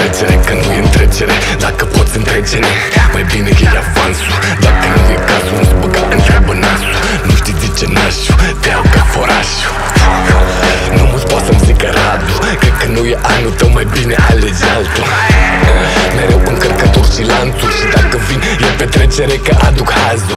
petrecere Că nu e întrecere Dacă poți întrecere Mai bine e avansul. Dacă nu e cazul Nu-ți băga întreabă nasul Nu știi zice nașul Te iau ca forașul. Nu mulți pot să-mi zică Radu Cred că nu e anul tău Mai bine alegi altul. Mereu încărcături și lanțuri Și dacă vin e petrecere că aduc hazul.